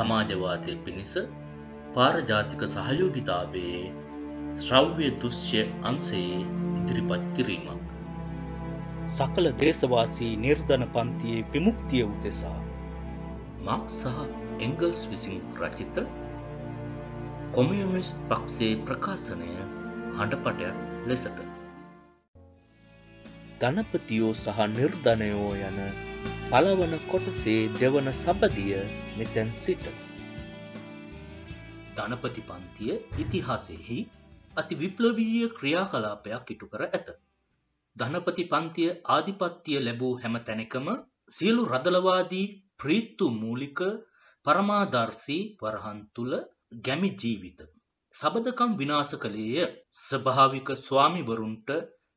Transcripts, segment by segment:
සමාජවාදය පිණිස පාරජාතික සහයෝගිතාවේ ශ්‍රව්‍ය දුෂ්‍ය අන්සේ ඉදිරිපත් කිරීමක්. සකල දේශවාසී නිර්ධන පන්තියේ විමුක්තිය උදෙසා මක් සහ එංගල්ස් විසින් රචිත කොමියුනිස් පක්ෂයේ ප්‍රකාශනය හඬපටයක් ලෙසට ධනපතියෝ සහ නිර්ධනයෝ යන පළවන කොටසේ දෙවන සබදිය මෙතැන් සිට. ධනපති පන්තිය ඉතිහාසයෙහි අති විප්ලවීය ක්‍රියාකලාපයක් ඉටු කර ඇත. ධනපති පන්තිය ආධිපත්තිය ලැබූ හැම තැනකම සියලු රදලවාදී ප්‍රීත්තු මූලික පරමාදර්ශී වරහන් තුළ ගැමි ජීවිත. සබදකම් විනාශ කළේය ස්භාවික ස්වාමිවරුන්ට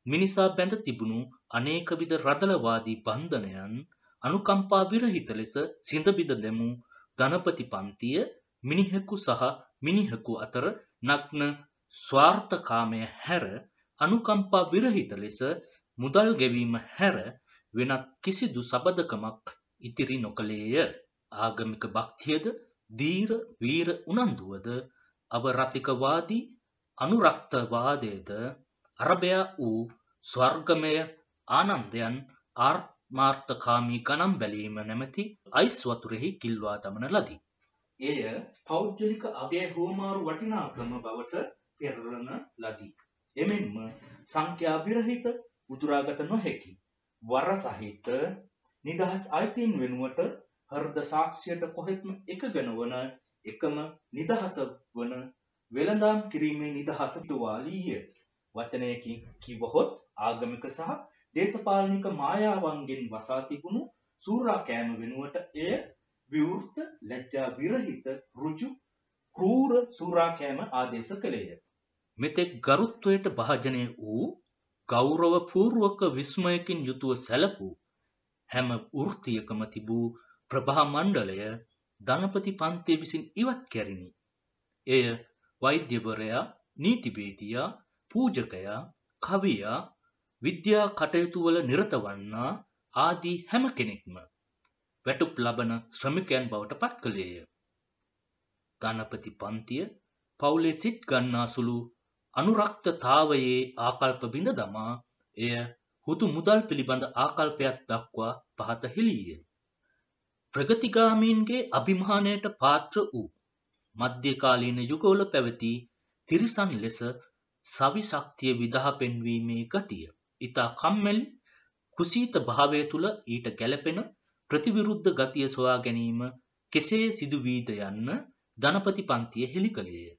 මිනිසා බැඳ තිබුණු අනේකවිද රදලවාදී බන්ධනයන් අනුකම්පා විරහිත ලෙස සිඳබිඳ දැමූ. ධනපති පන්තිය මිනිහෙකු සහ මිනිහෙකු අතර නග්න ස්වාර්ථකාමය හැර අනුකම්පා විරහිත ලෙස මුදල් ගෙවීම හැර වෙනත් කිසිදු සබදකමක් ඉතිරි නොකළේය. ආගමික භක්තියද දීර වීර උනන්දුවද අවරසිකවාදී අනුරක්තවාදයද අරබයා වූ ස්වර්ගමය ආනන්දයන් ආර්මාර්ථකාමී ගනම් බැලීම නැමැති අයිස් වතුරෙහි කිල්වා දමන ලදී. එය පෞද්ගලික අගය හෝමාරු වටිනාකම බවට පෙරලන ලදී. එමෙන්ම සංඛ්‍යා විරහිත උතුරාගත නොහැකි වර සහිත නිදහස් අයිතීන් වෙනුවට හෘද සාක්ෂියට කොහෙත්ම එකගෙන වන එකම නිදහස වන වෙළඳාම් කිරීමේ නිදහස තුවාලීය වචනයකින් කිවහොත් ආගමික සහ දේශපාලනික මායාවන්ගෙන් වසා තිබුණු සූරා කෑම වෙනුවට එය විවෘත ලැජ්ජා විරහිත රුජු ක්‍රූර සූරා කෑම ආදේශ කළේය. මෙතෙක් ගරුත්වයට භාජනය වූ ගෞරව පූර්වක විස්මයකින් යුතුව සැලකූ හැම වෘත්තියකම තිබූ ප්‍රභා මණ්ඩලය ධනපති පන්තිය විසින් ඉවත් කැරිණි. එය වෛද්‍යවරයා නීතිවේදියා පූජකයා කවියා විද්‍යා කටයුතුවල නිරත වන්නා ආදී හැම කෙනෙක්ම වැටුප් ලබන ශ්‍රමිකයන් බවට පත් කළේය. ගණපති පන්තිය පවුලේ සිත් ගන්නා සුළු අනුරක්තතාවයේ ආකල්ප බිඳ දමා එය හුදු මුදල් පිළිබඳ ආකල්පයක් දක්වා පහත හෙළීය. ප්‍රගතිගාමීන්ගේ අභිමානයට පාත්‍ර වූ මධ්‍යකාලීන යුගවල පැවති තිරිසන් ලෙස සවි ශක්තිය විදහා පෙන්වීමේ ගතිය. ඊතා කම්මැලි කුසීත භාවය තුළ ඊට ගැලපෙන ප්‍රතිවිරුද්ධ ගතිය සොයා ගැනීම කෙසේ සිදුවීද යන්න ධනපති පන්තිය හෙළි කළේය.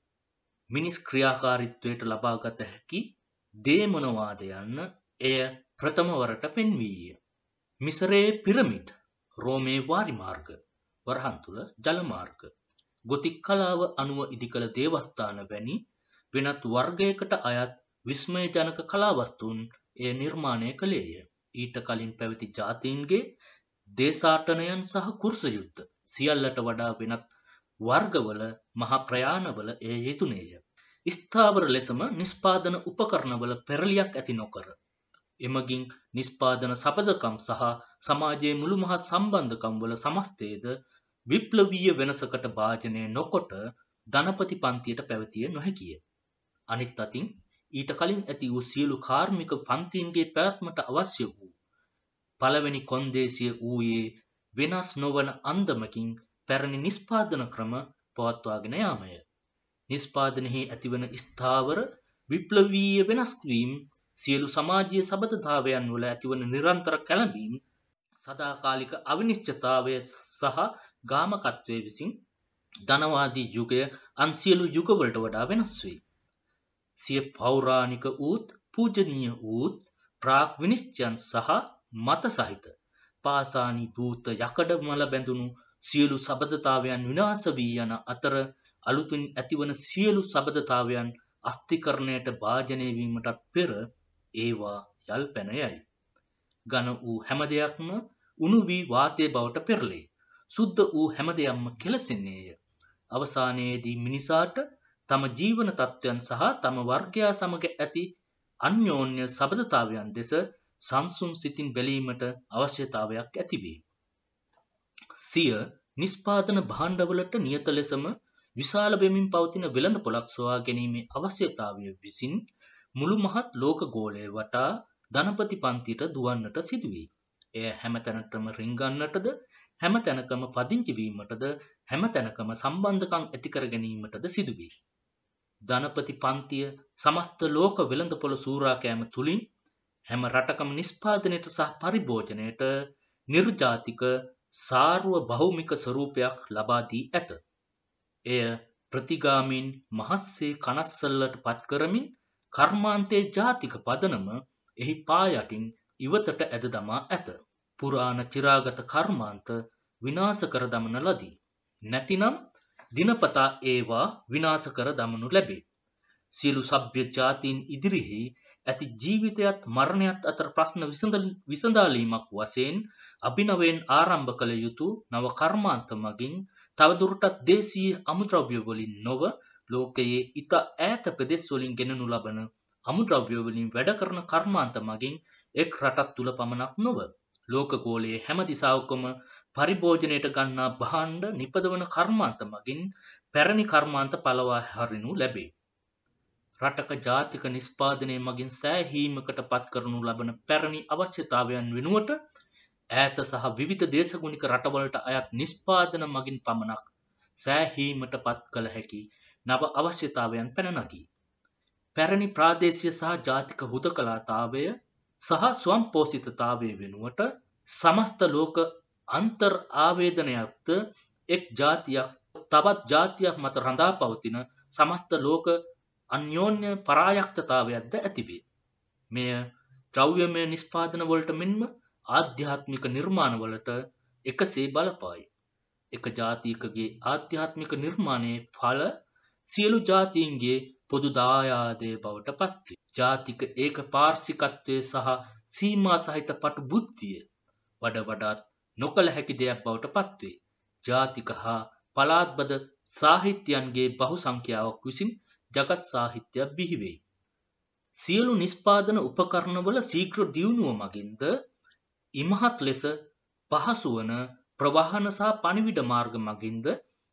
මිනිස් ක්‍රියාකාරීත්වයට ලබාගත හැකි දේ මොනවාද යන්න එය ප්‍රථමවරට පෙන්වීය. මිසරයේ පිරමිඩ් රෝමේ වාරිමාර්ග වරහන් තුළ ජලමාර්ග ගොතික් කලාව අනුව ඉදිකළ දේවස්ථාන වැනි වෙනත් වර්ගයකට අයත් විස්මයජනක කලාවස්තුන් එය නිර්මාණය කළේය. ඊට කලින් පැවති ජාතීන්ගේ දේශාටනයන් සහ කුර්ස යුද්ධ සියල්ලට වඩා වෙනත් වර්ගවල මහා ප්‍රයාණවල එය යෙදුනේය. ස්ථාවර ලෙසම නිස්පාදන උපකරණවල පෙරලියක් ඇති නොකර. එමගින් නිස්පාදන සපදකම් සහ සමාජයේ මුළු මහත් සම්බන්ධකම් වල සමස්තයද විප්ලවීය වෙනසකට භාජනය නොකොට ධනපති පන්තියට පැවතිය නොහැකිය. අනිත් අතින් ඊට කලින් ඇති වූ සියලු කාර්මික පන්තින්ගේ පැවැත්මට අවශ්‍ය වූ පළවෙනි කොන්දේසිය වූයේ වෙනස් නොවන අන්දමකින් පැරණි නිස්පාදන ක්‍රම පවත්වාගෙන යාමය. නිස්පාදනයෙහි ඇතිවන ස්ථාවර විප්ලවීය වෙනස්වීම් සියලු සමාජීය සබඳතාවයන් වල ඇතිවන නිරන්තර කැළඹීම් සදාකාලික අවිනිශ්චිතතාවය සහ ගාමකත්වය විසින් ධනවාදී යුගය අන් සියලු යුගවලට වඩා වෙනස් වේ. සිය පෞරාණික වූත් පූජනීය වූත් ප්‍රාග් විනිශ්චයන් සහ මත සහිත පාසානි භූත යකඩ මල බැඳුණු සියලු සබඳතාවයන් විනාශ වී යන අතර අලුතින් ඇතිවන සියලු සබඳතාවයන් අස්තිකරණයට භාජනය වීමටත් පෙර ඒවා යල් පැන යයි. ඝන වූ හැම දෙයක්ම උණු වී වාතය බවට පෙරලේ. සුද්ධ වූ හැම දෙයක්ම කෙලසෙන්නේය. අවසානයේදී මිනිසාට තම ජීවන තත්ත්වයන් සහ තම වර්ගයා සමග ඇති අන්‍යෝන්‍ය සබඳතාවයන් දෙස සංසුන් සිතින් බැලීමට අවශ්‍යතාවයක් ඇතිවේ. සිය නිස්පාදන භාණ්ඩවලට නියත ලෙසම විශාල වෙමින් පවතින වෙළඳ පොළක් සොයා ගැනීමේ අවශ්‍යතාවය විසින් මුළු මහත් ලෝක ගෝලය වටා ධනපති පන්තියට දුවන්නට සිදුවේ. එය හැම තැනටම රිංගන්නටද හැම තැනකම පදිංචි වීමටද හැම තැනකම සම්බන්ධකම් ඇති කර ගැනීමටද සිදුවේ. ධනපති පන්තිය සමස්ත ලෝක වෙළඳපොළ සූරා කෑම තුලින් හැම රටකම නිස්පාදනයට සහ පරිභෝජනයට නිර්ජාතික සාර්ව භෞමික ස්වරූපයක් ලබා දී ඇත. එය ප්‍රතිගාමීන් මහත්සේ කනස්සල්ලට පත් කරමින් කර්මාන්තයේ ජාතික පදනම එහි පා යටින් ඉවතට ඇද දමා ඇත. පුරාණ චිරාගත කර්මාන්ත විනාශ කර දමන ලදී. නැතිනම් දිනපතා ඒවා විනාශ කර දමනු ලැබේ. සියලු සભ્ય ජාතීන් ඉදිරිහි ඇති ජීවිතයත් මරණයත් අතර ප්‍රශ්න විසඳාලීමක් වශයෙන් අභිනවයෙන් ආරම්භ කළ යුතු නව කර්මාන්ත මගින් තවදුරටත් දේශීය අමුද්‍රව්‍ය වලින් නොව ලෝකයේ ඉත ඈත ප්‍රදේශ වලින් ගෙනනු ලබන අමුද්‍රව්‍ය වලින් වැඩ කරන කර්මාන්ත මගින් එක් රටක් තුල පමණක් නොව ලෝකගෝලයේ හැම දිසාවකම පරිභෝජනයට ගන්නා භාණ්ඩ නිපදවන කර්මාන්ත මගින් පැරණි කර්මාන්ත පලවා හරිනු ලැබේ. රටක ජාතික නිස්පාදනය මගින් සෑහීමකට පත් කරනු ලබන පැරණි අවශ්‍යතාවයන් වෙනුවට ඈත සහ විවිධ දේශගුණික රටවලට අයත් නිස්පාදන මගින් පමණක් සෑහීමට පත් කළ හැකි නව අවශ්‍යතාවයන් පැන නගී. පැරණි ප්‍රාදේශීය සහ ජාතික හුදකලාතාවය සහ ස්වම්පෝසිතතාවය වෙනුවට සමස්ත ලෝක අන්තර් ආවේදනයක්ද එක් ජාතියක් තවත් ජාතියක් මත රඳා පවතින සමස්ත ලෝක අන්‍යෝන්‍ය පරායක්තතාවයක්ද ඇතිවේ. මෙය ද්‍රව්‍යමය නිස්පාදන වලට මෙන්ම ආධ්‍යාත්මික නිර්මාණවලට එකසේ බලපායි. එක ජාතියකගේ ආධ්‍යාත්මික නිර්මාණයේ ඵල සියලු ජාතීන්ගේ පොදු දායාදය බවට පත්වේ. ජාතික ඒක පාර්සිකත්වය සහ සීමා සහිත පටු බුද්ධිය වඩ වඩාත් නොකළ හැකි දෙයක් බවට පත්වේ. ජාතික හා පලාත්බද සාහිත්‍යයන්ගේ බහු සංඛ්‍යාවක් විසින් ජගත් සාහිත්‍යයක් බිහිවෙයි. සියලු නිස්පාදන උපකරණවල සීග්‍ර දියුණුව මගින්ද ඉමහත් ලෙස පහසුවන ප්‍රවාහන සහ පණිවිඩ මාර්ග මගින්ද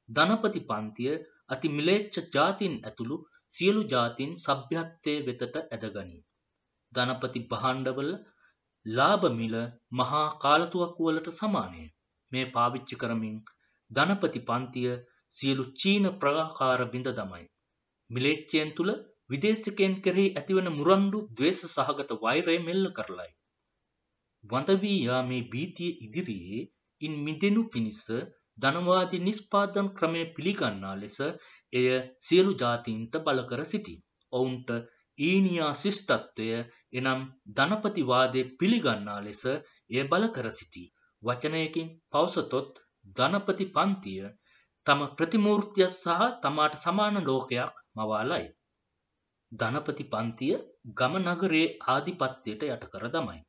ධනපති පන්තිය අති මිලේච්ඡ ජාතීන් ඇතුළු සියලු ජාතීන් සભ્યත්වයේ වෙතට ඇදගනී. ධනපති භාණ්ඩවල ලාභ මිල මහා කාලතුවක්කු වලට සමානය. මේ පාවිච්චි කරමින් ධනපති පන්තිය සියලු චීන ප්‍රාකාර බිඳ දමයි. මිලේච්ඡයන් තුල විදේශිකයන් කෙරෙහි ඇතිවන මුරණ්ඩු ද්වේෂ සහගත වෛරය මෙල්ල කරලයි. වඳ වී යාමේ භීතිය ඉදිරියේ ඉන් මිදෙනු පිණිස ධනවාදී නිෂ්පාදන ක්‍රමය පිළිගන්නා ලෙස එය සියලු ජාතීන්ට බල කර සිටී. ඔවුන්ට ඊනියා ශිෂ්ටත්වය එනම් ධනපතිවාදය පිළිගන්නා ලෙස එය බල කර සිටී. වචනයකින් පවසතොත් ධනපති පන්තිය තම ප්‍රතිමූර්තිය සහ තමාට සමාන ලෝකයක් මවාලයි. ධනපති පන්තිය ගම නගරේ ආධිපත්‍යයට යට කර දමයි.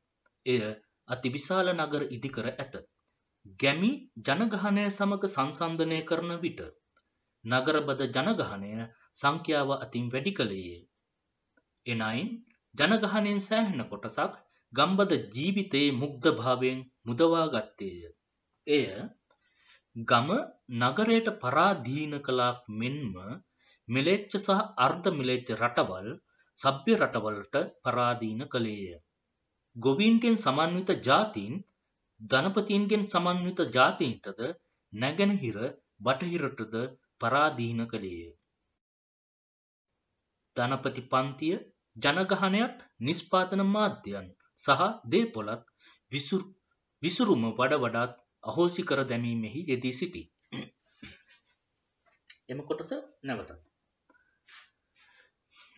එය අතිවිශාල නගර ඉදිකර ඇත. ගැමි ජනගහනය සමග සංසන්ධනය කරන විට නගරබද ජනගහනය සංඛ්‍යාව අතින් වැඩි කළේය. එනයින් ජනගහනයෙන් සෑහෙන කොටසක් ගම්බද ජීවිතයේ මුග්ධ භාවයෙන් මුදවා ගත්තේය. එය ගම නගරයට පරාධීන කළාක් මෙන්ම මෙලෙච්ච සහ අර්ධ මෙලෙච්ච රටවල් සભ્ય රටවලට පරාධීන කළේය. ගොවීන්ගෙන් සමන්විත ජාතීන් ධනපතීන්ගෙන් සමන්විත ජාතීන්ටද නැගෙනහිර බටහිරටද පරාධීන කළේය. ධනපති පන්තිය ජනගහනයත් නිස්පාදන මාධ්‍යයන් සහ දේපොලත් විසුරුම වඩ වඩාත් අහෝසි කර දැමීමෙහි යෙදී සිටි. එම කොටස නැවතත්.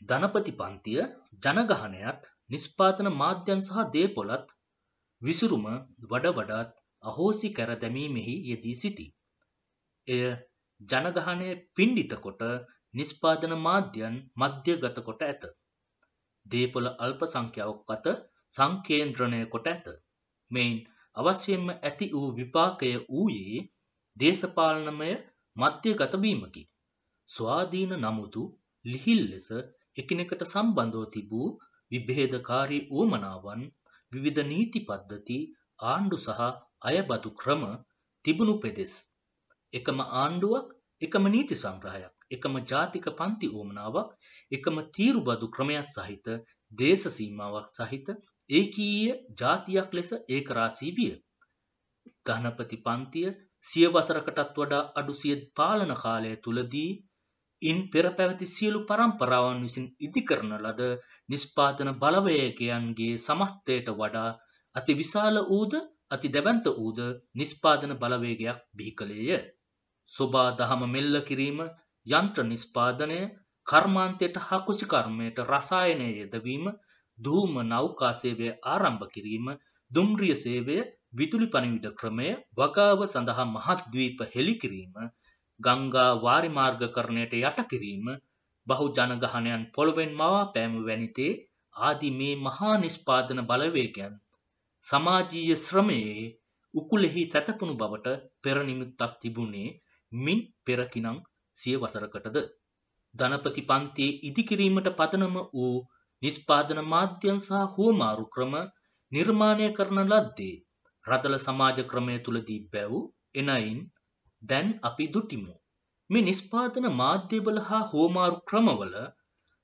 ධනපති පන්තිය ජනගහනයත් නිස්පාදන මාධ්‍යන් සහ දේපොලත් විසුරුම වඩ වඩාත් අහෝසි කර දැමීමෙහි යෙදී සිටි. එය ජනගහනය පිණ්ඩිත කොට නිස්පාදන මාධ්‍යයන් මධ්‍යගත කොට ඇත. දේපොළ අල්ප සංඛ්‍යාවක් අත සංකේන්ද්‍රණය කොට ඇත. මෙයින් අවශ්‍යයෙන්ම ඇති වූ විපාකය වූයේ දේශපාලනමය මධ්‍යගත වීමකි. ස්වාධීන නමුතු ලිහිල් ලෙස එකිනෙකට සම්බන්ධව තිබූ විභේදකාරී උවමනාවන් විවිධ නීති පද්ධති ආණ්ඩු සහ අයබදු ක්‍රම තිබුණු පෙදෙස් එකම ආණ්ඩුවක් එකම නීති සංග්‍රහයක් එකම ජාතික පන්ති ඕමනාවක් එකම තීරුබදු ක්‍රමයක් සහිත දේශ සීමාවක් සහිත ඒකීය ජාතියක් ලෙස ඒකරාසී විය. ධනපති පන්තිය සිය වසරකටත් වඩා අඩු සිය පාලන කාලය තුලදී ඉන් පෙර පැවති සියලු පරම්පරාවන් විසින් ඉදිකරන ලද නිෂ්පාදන බලවේගයන්ගේ සමස්තයට වඩා අති විශාල වූද අති දැවන්ත වූද නිෂ්පාදන බලවේගයක් බිහි කළේය. සොබා දහම මෙල්ල කිරීම යන්ත්‍ර නිෂ්පාදනය කර්මාන්තයට හා කෘෂිකර්මයට රසායනය යෙදවීම ධූම නෞකා සේවය ආරම්භ කිරීම දුම්රිය සේවය විදුලි පණිවිඩ ක්‍රමය වගාව සඳහා මහත් ද්වීප හෙළි කිරීම ගංගා වාරිමාර්ගකරණයට යට කිරීම බහු ජනගහනයන් පොළොවෙන් මවා පෑම වැනිතේ ආදි මේ මහා නිෂ්පාදන බලවේගයන් සමාජීය ශ්‍රමයේ උකුලෙහි සැතපුණු බවට පෙර නිමිත්තක් තිබුණේ මින් පෙරකිනං සිය වසරකටද ධනපති පන්තියේ ඉදිකිරීමට පදනම වූ නිෂ්පාදන මාධ්‍යන් සහ හුවමාරු ක්‍රම නිර්මාණය කරන ලද්දේ රදල සමාජ ක්‍රමය තුළදී බැව් එනයින් දැන් අපි දුටිමු. මේ නිෂ්පාදන මාධ්‍යවල හා හෝමාරු ක්‍රමවල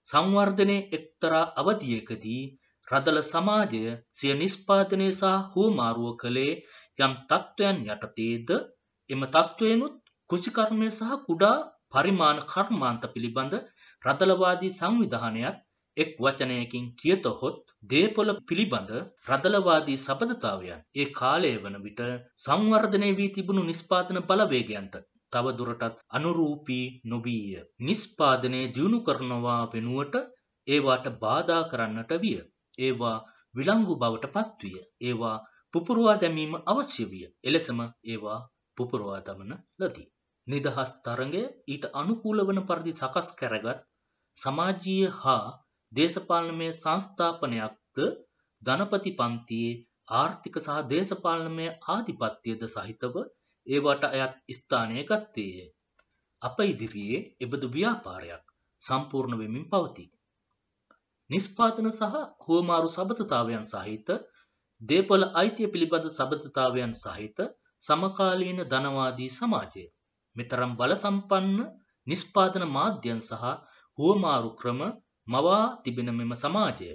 සංවර්ධනය එක්තරා අවධියකදී රදල සමාජය සිය නිෂ්පාදනය සහ හෝමාරුව කළේ යම් තත්ත්වයන් යටතේද එම තත්ත්වයනුත් කෘෂිකර්මය සහ කුඩා පරිමාණ කර්මාන්ත පිළිබඳ රදලවාදී සංවිධානයත් එක් වචනයකින් කියතොහොත් දේපොළ පිළිබඳ රදලවාදී සබඳතාවයන් ඒ කාලය වන විට සංවර්ධනය වී තිබුණු නිස්පාදන බලවේගයන්ට තව දුරටත් අනුරූපී නොවීය. නිස්පාදනය දියුණු කරනවා වෙනුවට ඒවාට බාධා කරන්නට විය. ඒවා විලංගු බවට පත්විය. ඒවා පුපුරවා දැමීම අවශ්‍ය විය. එලෙසම ඒවා පුපුරවා දමන ලදී. නිදහස් තරඟය ඊට අනුකූල වන පරිදි සකස් කරගත් සමාජීය හා දේශපාලනමය සංස්ථාපනයක්ද ධනපති පන්තියේ ආර්ථික සහ දේශපාලනමය ආධිපත්‍යද සහිතව ඒවට අයත් ස්ථානය ගත්තේය. අප ඉදිරියේ එබඳු ව්‍යාපාරයක් සම්පූර්ණ වෙමින් පවතී. නිෂ්පාදන සහ හුවමාරු සබඳතාවයන් සහිත දේපොළ අයිතිය පිළිබඳ සබඳතාවයන් සහිත සමකාලීන ධනවාදී සමාජය මෙතරම් බල සම්පන්න නිෂ්පාදන මාධ්‍යන් සහ හුවමාරු ක්‍රම මවා තිබෙන මෙම සමාජය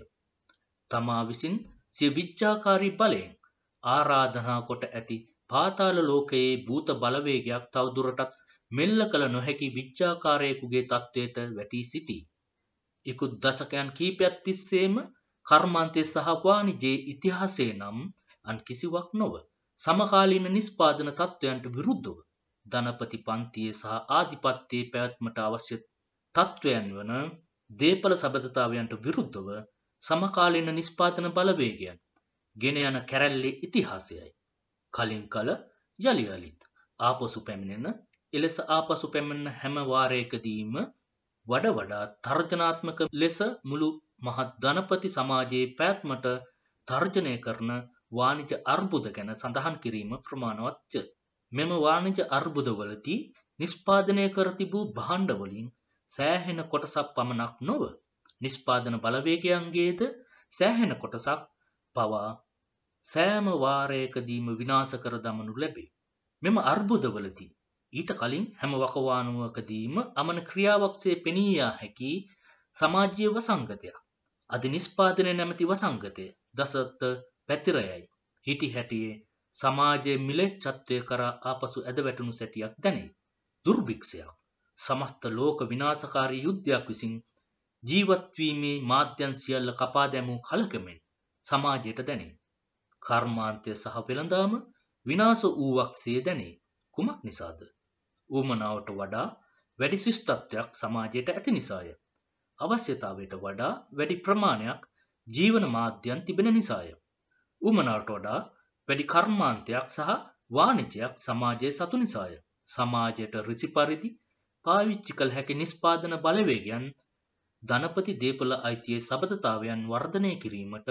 තමා විසින් සිය විච්ඡාකාරී බලයෙන් ආරාධනා කොට ඇති පාතාල ලෝකයේ භූත බලවේගයක් තවදුරටත් මෙල්ල කළ නොහැකි විච්ඡාකාරයෙකුගේ තත්ත්වයට වැටී සිටී. ඉකුත් දශකයන් කීපයක් තිස්සේම කර්මාන්තය සහ වාණිජයේ ඉතිහාසයේ නම් අන් කිසිවක් නොව සමකාලීන නිෂ්පාදන තත්ත්වයන්ට විරුද්ධව ධනපති පන්තියේ සහ ආධිපත්‍යයේ පැවැත්මට අවශ්‍ය තත්ත්වයන් වන දේපල සබඳතාවයන්ට විරුද්ධව සමකාලීන නිෂ්පාදන බලවේගයන් ගෙන යන කැරැල්ලේ ඉතිහාසයයි. කලින් කල යළි යළිත් ආපසු පැමිණෙන එලෙස ආපසු පැමිණෙන හැම වාරයකදීම වඩ වඩා තර්ජනාත්මක ලෙස මුළු මහත් ධනපති සමාජයේ පැවැත්මට තර්ජනය කරන වාණිජ අර්බුද ගැන සඳහන් කිරීම ප්‍රමාණවත්ය. මෙම වාණිජ අර්බුදවලදී නිෂ්පාදනය කර තිබූ භාණ්ඩ වලින් සෑහෙන කොටසක් පමණක් නොව නිෂ්පාදන බලවේගයන්ගේද සෑහෙන කොටසක් පවා සෑම වාරයකදීම විනාශ කර දමනු ලැබේ. මෙම අර්බුදවලදී ඊට කලින් හැම වකවානුවකදීම අමන ක්‍රියාවක්සේ පෙනීයා හැකි සමාජීය වසංගතයක්. අද නිෂ්පාදනය නැමැති වසංගතය දසත්ත පැතිරයයි. හිටි හැටියේ සමාජයේ මිලෙච්ඡත්වය කරා ආපසු ඇද වැටුණු සැටියක් දැනේ. දුර්භික්ෂයක්. සමස්ත ලෝක විනාශකාරී යුද්ධයක් විසින් ජීවත්වීමේ මාධ්‍යන් සියල්ල කපා දැමූ කලකමෙන් සමාජයට දැනේ. කර්මාන්තය සහ වෙළඳාම විනාශ වූවක් සේ දැනේ. කුමක් නිසාද? ඌමනාවට වඩා වැඩි ශිෂ්ටත්වයක් සමාජයට ඇති නිසාය. අවශ්‍යතාවයට වඩා වැඩි ප්‍රමාණයක් ජීවන මාධ්‍යයන් තිබෙන නිසාය. ඌමනාවට වඩා වැඩි කර්මාන්තයක් සහ වාණිජයක් සමාජයේ සතු නිසාය. සමාජයට ඍසි පරිදි පාවිච්චි කළ හැකි නිෂ්පාදන බලවේගයන් ධනපති දේපල අයිතියේ සබඳතාවයන් වර්ධනය කිරීමට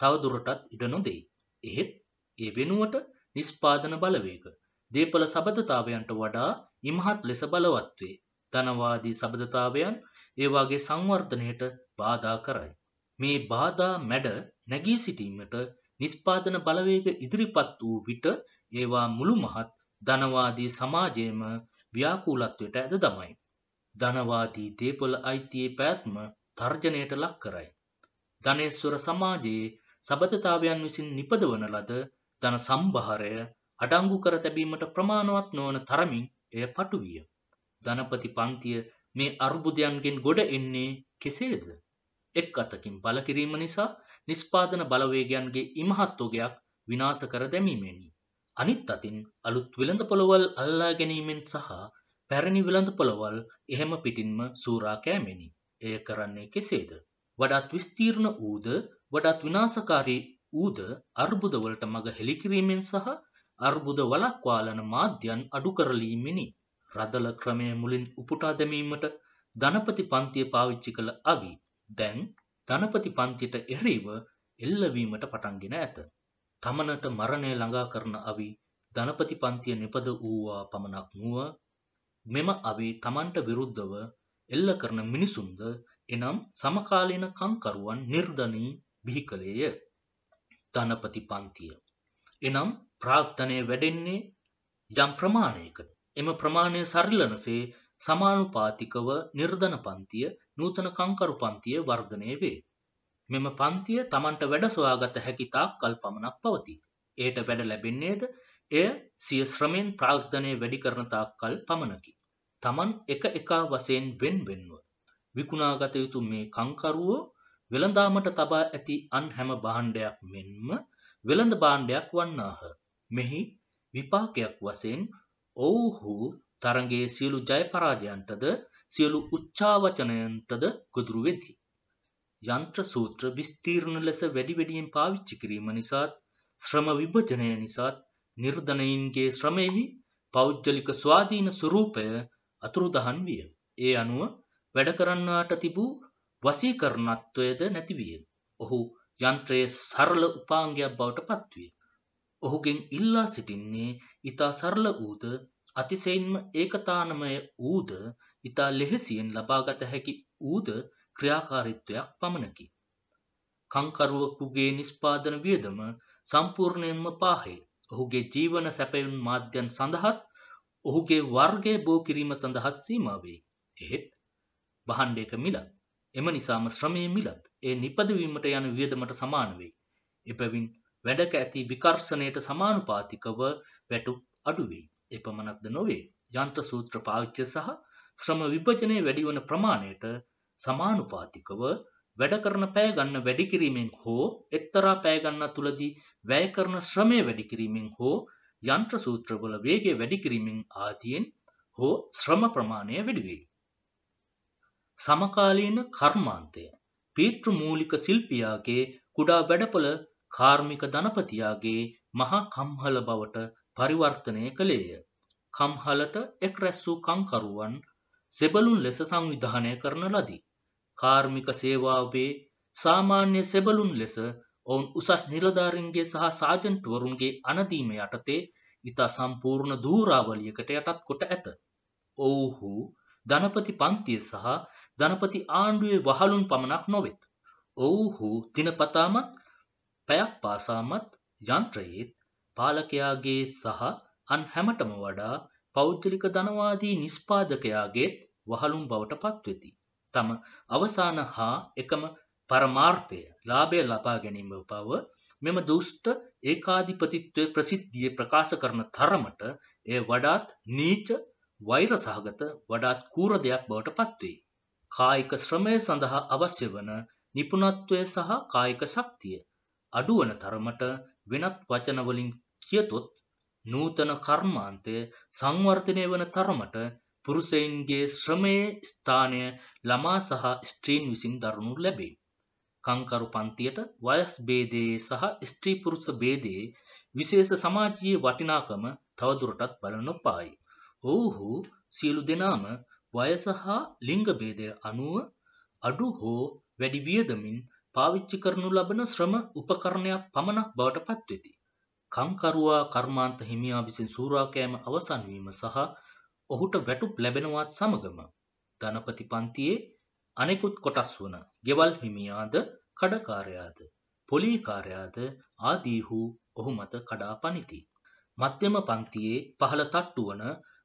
තවදුරටත් ඉඩ නොදෙයි. එහෙත් ඒ වෙනුවට නිෂ්පාදන බලවේග දේපල සබඳතාවයන්ට වඩා ඉමහත් ලෙස බලවත් වේ. ධනවාදී සබඳතාවයන් ඒවාගේ සංවර්ධනයට බාධා කරයි. මේ බාධා මැඩ නැගී සිටීමට නිෂ්පාදන බලවේග ඉදිරිපත් වූ විට ඒවා මුළු මහත් ධනවාදී සමාජයේම ව්‍යාකූලත්වයට ඇද දමයි. ධනවාදී දේපොළ අයිතියේ පැවැත්ම තර්ජනයට ලක් කරයි. ධනේශ්වර සමාජයේ සබඳතාවයන් විසින් නිපදවන ලද ධන සම්භාරය අඩංගු කර තැබීමට ප්‍රමාණවත් නොවන තරමින් එය පටු විය. ධනපති පන්තිය මේ අර්බුදයන්ගෙන් ගොඩ එන්නේ කෙසේද? එක් අතකින් බල කිරීම නිසා නිස්පාදන බලවේගයන්ගේ ඉමහත් ඔගයක් විනාශ කර දැමීමෙනි. අනිත් අතින් අලුත් වෙළඳ පොළවල් අල්ලා ගැනීමෙන් සහ පැරණි වෙළඳ පොළවල් එහෙම පිටින්ම සූරා කෑමෙනි. එය කරන්නේ කෙසේද? වඩාත් විස්තීර්ණ ඌද වඩාත් විනාශකාරී ඌද අර්බුදවලට මඟ හෙළිකිරීමෙන් සහ අර්බුද වළක්වාලන මාධ්‍යයන් අඩු කරලීමෙනි. රදල ක්‍රමය මුලින් උපුටා දැමීමට ධනපති පන්තිය පාවිච්චි කළ අවි දැන් ධනපති පන්තියට එරෙහිව එල්ලවීමට පටන්ගෙන ඇත. තමනට මරණය ළඟා කරන අවි ධනපති පන්තිය නිපද වූවා පමණක් නුව මෙම අවි තමන්ට විරුද්ධව එල්ල කරන මිනිසුන්ද එනම් සමකාලීන කංකරුවන් නිර්ධනී බිහි කළේය. ධනපති පන්තිය. එනම් ප්‍රාග්ධනය වැඩෙන්නේ යම් ප්‍රමාණයකට. එම ප්‍රමාණය සරිලනසේ සමානුපාතිකව නිර්ධන පන්තිය නූතන කංකරු පන්තිය වර්ධනය වේ. මෙම පන්තිය තමන්ට වැඩ සොයාගත හැකි තාක් කල් පමණක් පවතී. එයට වැඩ ලැබෙන්නේද එය සිය ශ්‍රමයෙන් ප්‍රාග්ධනය වැඩි කරන තාක් කල් පමණකි. තමන් එක එකා වශයෙන් වෙන් වෙන්ව. විකුණාගත යුතු මේ කංකරුවෝ වෙළඳාමට තබා ඇති අන් හැම භාණ්ඩයක් මෙන්ම වෙළඳ භාණ්ඩයක් වන්නාහ. මෙහි විපාකයක් වශයෙන් ඔවුහු තරගේ සියලු ජය පරාජයන්ටද සියලු උච්චාවචනයන්ටද ගොදුරු වෙති. යන්ත්‍ර සූත්‍ර විස්තීර්ණ ලෙස වැඩි වැඩියෙන් පාවිච්චි කිරීම නිසාත් ශ්‍රම විභජනය නිසාත් නිර්ධනයින්ගේ ශ්‍රමයෙහි පෞද්ගලික ස්වාධීන ස්වරූපය අතුරුදහන් විය. ඒ අනුව වැඩ කරන්නාට තිබූ වසීකරණත්වයද නැතිවිය. ඔහු යන්ත්‍රයේ සරල උපාංගයක් බවට පත්විය. ඔහුගෙන් ඉල්ලා සිටින්නේ ඊතා සරල වූද අතිශයින්ම ඒකතානමය වූද ඊතා ලෙහෙසියෙන් ලබාගත හැකි වූද ක්‍රියාකාරීත්වයක් පමණකි. කංකරුවෙකුගේ නිස්පාදන වියදම සම්පූර්ණයෙන්ම පාහේ. ඔහුගේ ජීවන සැපයුම් මාධ්‍යයන් සඳහාත් ඔහුගේ වර්ගය බෝ කිරීම සඳහා සීමා වේ. එහෙත් භාණ්ඩයක මිලත් එම නිසාම ශ්‍රමයේ මිලත් ඒ නිපදවීමට යන වියදමට සමාන වේ. එබැවින් වැඩක ඇති විකර්ශනයට සමානුපාතිකව වැටුප් අඩු වෙයි. එපමණක්ද නොවේ. යන්ත්‍ර සූත්‍ර පාවිච්චිය සහ ශ්‍රම විභජනය වැඩි වන ප්‍රමාණයට සමානුපාතිකව වැඩ කරන පැය ගන්න වැඩි කිරීමෙන් හෝ එක්තරා පැය ගන්න තුලදී වැය කරන ශ්‍රමය වැඩි කිරීමෙන් හෝ යන්ත්‍ර සූත්‍රවල වේගය වැඩි කිරීමෙන් ආදියෙන් හෝ ශ්‍රම ප්‍රමාණය වැඩි වේ. සමකාලීන කර්මාන්තය පීතෘ මූලික ශිල්පියාගේ කුඩා වැඩපොළ කාර්මික ධනපතියාගේ මහා කම්හල බවට පරිවර්තනය කළේය. කම්හලට එක් රැස් වූ කංකරුවන් සෙබළුන් ලෙස සංවිධානය කරන ලදී. කාර්මික සේවාවේ සාමාන්‍ය සෙබළුන් ලෙස ඔවුන් උසස් නිලධාරීන්ගේ සහ සාජන්ට්වරුන්ගේ අනදීම යටතේ ඉතා සම්පූර්ණ දූරාවලියකට යටත් කොට ඇත. ඔවුහු ධනපති පන්තිය සහ ධනපති ආණ්ඩුවේ වහලුන් පමණක් නොවෙත්. ඔවුහු දිනපතාමත් පැයක් පාසාමත් යන්ත්‍රයේත් පාලකයාගේ සහ අන් හැමටම වඩා පෞද්ගලික ධනවාදී නිස්පාදකයාගේත් වහලුම් බවට පත්වෙති. තම අවසාන හා එකම පරමාර්ථය ලාභය ලබා ගැනීම බව මෙම දුෂ්ට ඒකාධිපතිත්වය ප්‍රසිද්ධිය ප්‍රකාශ කරන තරමට එය වඩාත් නීච වෛර සහගත වඩාත් කූර දෙයක් බවට පත්වේ. කායික ශ්‍රමය සඳහා අවශ්‍ය වන නිපුණත්වය සහ කායික ශක්තිය අඩුවන තරමට වෙනත් වචනවලින් කියතොත් නූතන කර්මාන්තය සංවර්ධනය වන තරමට පුරුෂයින්ගේ ශ්‍රමයේ ස්ථානය ළමා සහ ස්ත්‍රීන් විසින් දරනු ලැබේ. කංකරු පන්තියට වයස් බේදයේ සහ ස්ත්‍රී පුරුෂ බේදයේ විශේෂ සමාජීය වටිනාකම තවදුරටත් බල නොපායි. ඔවුහු සියලු දෙනාම වයස හා ලිංග බේදය අනුව අඩු හෝ වැඩි වියදමින් පාවිච්චි කරනු ලබන ශ්‍රම උපකරණයක් පමණක් බවට පත්වෙති. කංකරුවා කර්මාන්ත හිමියා විසින් සූරාකෑම අවසන් වීම සහ ඔහුට වැටුප් ලැබෙනවත් සමගම ධනපති පන්තියේ අනෙකුත් කොටස් වන ගෙවල් හිමියාද කඩකාරයාද පොලිකාරයාද ආදීහු ඔහු මත කඩා පනිති. මධ්‍යම පන්තියේ පහළ තට්ටුවන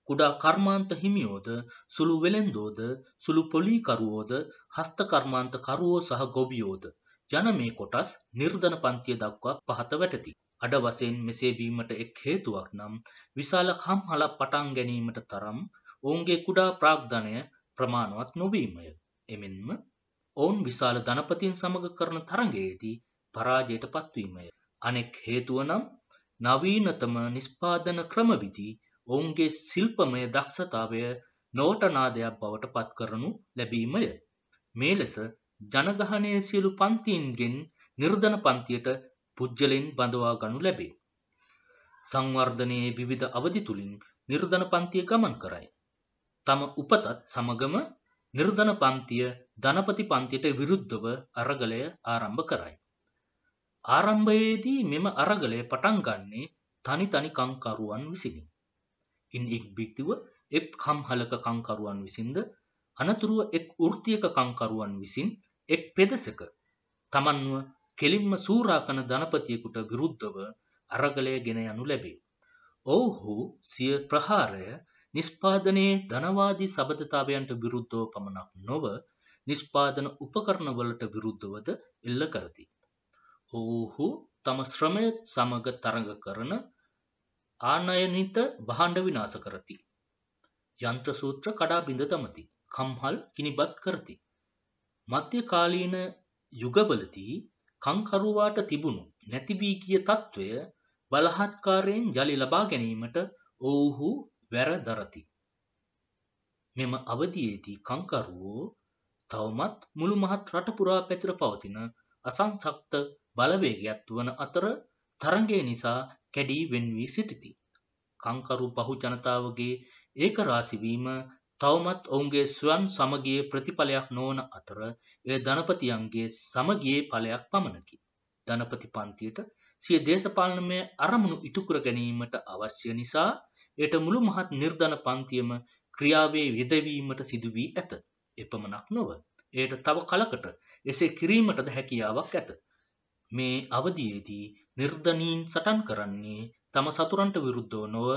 කුඩා කර්මාන්ත හිමියෝද සුළු වෙළෙන්දෝද සුළු පොලිකරුවෝද හස්ත කර්මාන්ත කරුවෝ සහ ගොවියෝද යන මේ කොටස් නිර්ධන පන්තිය දක්වා පහත වැටති. අඩ වශයෙන් මෙසේ වීමට එක් හේතුවක් නම් විශාල කම්හලක් පටන් ගැනීමට තරම් ඔවුන්ගේ කුඩා ප්‍රාග්ධනය ප්‍රමාණවත් නොවීමය. එමෙන්ම ඔවුන් විශාල ධනපතින් සමග කරන තරගයේදී පරාජයට පත්වීමය. අනෙක් හේතුව නම් නවීනතම නිස්පාදන ක්‍රමවිධි ඔවුන්ගේ ශිල්පමය දක්ෂතාවය නෝටනාදයක් බවට පත් කරනු ලැබීමය. මේ ලෙස ජනගහනයේ සියලු පන්තින්ගෙන් නිර්ධන පන්තියට පුද්ගලයින් බඳවා ගනු ලැබේ. සංවර්ධනයේ විවිධ අවධි තුළින් නිර්ධන පන්තිය ගමන් කරයි. තම උපතත් සමගම නිර්ධන පන්තිය ධනපති පන්තියට විරුද්ධව අරගලය ආරම්භ කරයි. ආරම්භයේදී මෙම අරගලය පටන් ගන්නේ තනි තනි කංකරුවන් විසිනි. ඉන් එක් බික්තිව එක් කම්හලක කංකරුවන් විසින්ද අනතුරුව එක් ෘතියක කංකරුවන් විසින් එක් පෙදෙසක තමන්ව කෙලින්ම සූරාකන ධනපතියෙකුට විරුද්ධව අරගලය ගෙන යනු ලැබේ. ඔවුහු සිය ප්‍රහාරය නිස්පාදනයේ ධනවාදී සබඳතාවයන්ට විරුද්ධව පමණක් නොව නිස්පාදන උපකරණවලට විරුද්ධවද එල්ල කරති. ඔවුහු තම ශ්‍රමය සමග තරඟ කරන ආනයනිත භාණ්ඩ විනාශ කරති. යන්ත්‍ර සූත්‍ර කඩා බිඳ දමති. කම්හල් කිනිබත් කරති. මධ්‍යකාලීන යුගවලදී කංකරුවාට තිබුණු නැතිවී ගිය තත්ත්වය බලහත්කාරයෙන් යළි ලබා ගැනීමට ඔවුහු වැර දරති. මෙම අවධියේදී කංකරුවෝ තවමත් මුළු මහත් රට පුරා පැතිර පවතින අසංසක්ත බලවේගයක් වන අතර තරගය නිසා කැඩී වෙන් වී සිටිති. කංකරු බහු ජනතාවගේ ඒකරාශිවීම තවමත් ඔවුන්ගේ ස්වයන් සමගියේ ප්‍රතිඵලයක් නොවන අතර එය ධනපතියන්ගේ සමගියේ ඵලයක් පමණකි. ධනපති පන්තියට සිය දේශපාලනමය අරමුණු ඉටු කර ගැනීමට අවශ්‍ය නිසා එයට මුළු මහත් නිර්ධන පන්තියම ක්‍රියාවේ යෙදවීමට සිදු වී ඇත. එපමණක් නොව එයට තව කලකට එසේ කිරීමටද හැකියාවක් ඇත. මේ අවධියේදී නිර්ධනීන් සටන් කරන්නේ තම සතුරන්ට විරුද්ධව නොව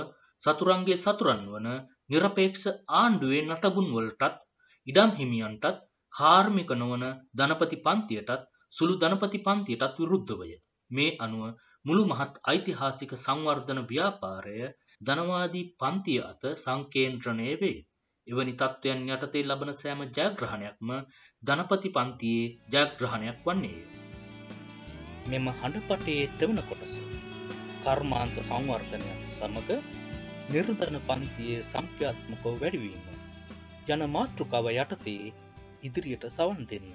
සතුරන්ගේ සතුරන් වන නිරපේක්ෂ ආණ්ඩුවේ නටබුන් වලටත් ඉඩම් හිමියන්ටත් කාර්මික නොවන ධනපති පන්තියටත් සුළු ධනපති පන්තියටත් විරුද්ධවය. මේ අනුව මුළු මහත් ඓතිහාසික සංවර්ධන ව්‍යාපාරය ධනවාදී පන්තිය අත සංකේන්ද්‍රණය වේ. එවැනි තත්ත්වයන් යටතේ ලබන සෑම ජයග්‍රහණයක්ම ධනපති පන්තියේ ජයග්‍රහණයක් වන්නේය. මෙම හඬපටයේ තෙවන කොටස කර්මාන්ත සංවර්ධනයත් සමඟ නිර්ධන පන්තියේ සංඛ්‍යාත්මකෝ වැඩිවීම යන මාතෘකාව යටතේ ඉදිරියට සවන් දෙන්න.